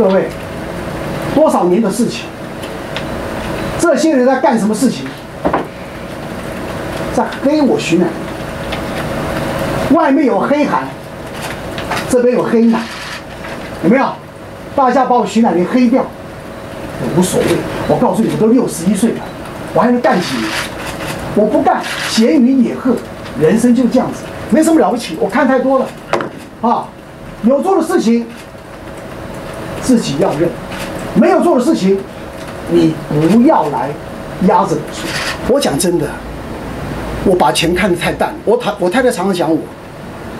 各位，多少年的事情？这些人在干什么事情？在黑我徐乃。外面有黑海，这边有黑奶，有没有？大家把我徐乃麟黑掉，无所谓。我告诉你，我都六十一岁了，我还能干几年？我不干，闲云野鹤，人生就这样子，没什么了不起。我看太多了，啊，有做的事情自己要认，没有做的事情，你不要来压着我说。我讲真的，我把钱看得太淡。我太我太太常常讲我，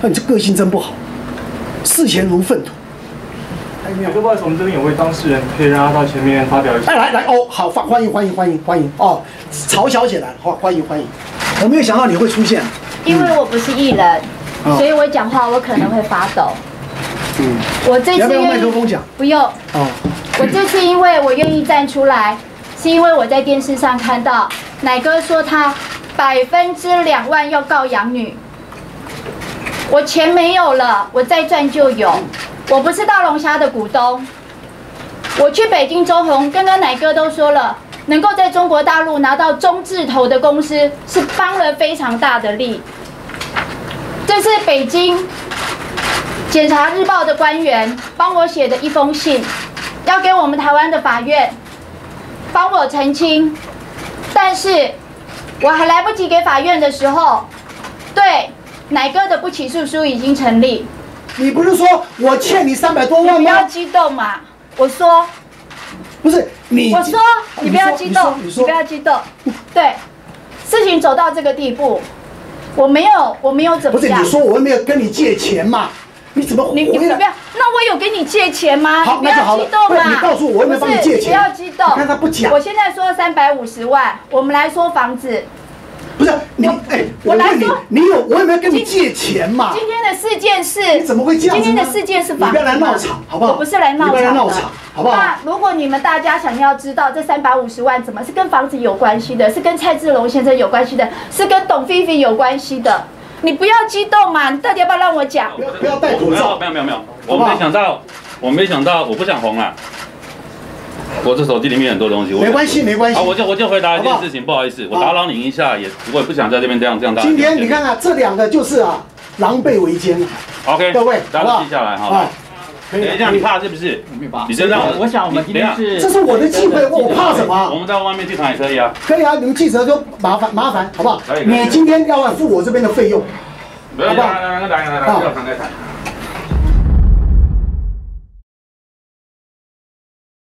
那你这个性真不好，视钱如粪土。哎，你好，不好意思，我们这边有位当事人，可以让他到前面发表一下。哎，来来哦，好，欢欢迎欢迎欢迎欢迎哦，曹小姐来了，好，欢迎欢迎。我没有想到你会出现，因为我不是艺人，哦所以我讲话我可能会发抖。嗯，我这次你要不要麦愿意克风讲？不用，哦，我这次因为我愿意站出来，是因为我在电视上看到奶哥说他百分之两万要告养女，我钱没有了，我再赚就有。我不是大龙虾的股东，我去北京周红，刚刚奶哥都说了，能够在中国大陆拿到中字头的公司，是帮了非常大的力。这是北京检察日报的官员帮我写的一封信，要给我们台湾的法院帮我澄清，但是我还来不及给法院的时候，对奶哥的不起诉书已经成立。你不是说我欠你三百多万吗？你不要激动嘛！我说，不是你，我说，你不要激动，你不要激动。对，事情走到这个地步，我没有，我没有怎么不是。你说我又没有跟你借钱嘛？你怎么你你不要？，那我有跟你借钱吗？好你不要激动嘛！不是你告诉我我有没有帮你借钱不要激动。你看他不讲我现在说三百五十万，我们来说房子。不是你我哎，我来说，你有我有没有跟你借钱嘛？今天的事件是，你怎么会这样今天的事件是房子你不要来闹场好不好我不是来闹场的要来闹场好不好那如果你们大家想要知道这三百五十万怎么是跟房子有关系的，是跟蔡志龙先生有关系的，是跟董菲菲有关系的，你不要激动嘛，你到底要不要让我讲？不要不要戴口没有罩没，有没有没有，我没想到，我没想到，我不想红啊。我这手机里面很多东西，我没关系没关系。好，我就我就回答一件事情，不好意思，我打扰你一下，也我也不想在这边这样这样打今天你看看这两个就是啊，狼狈为奸了，，OK，各位大家都记下来啊哈。，等一下，你怕是不是？没有吧？你真让我我想我们今天是，这是我的机会，我怕什么啊我？们在外面剧场也可以啊。可以啊，你们记者就麻烦麻烦，好不好可以？你今天要付我这边的费用，好不好来来来来来来，不要谈再谈。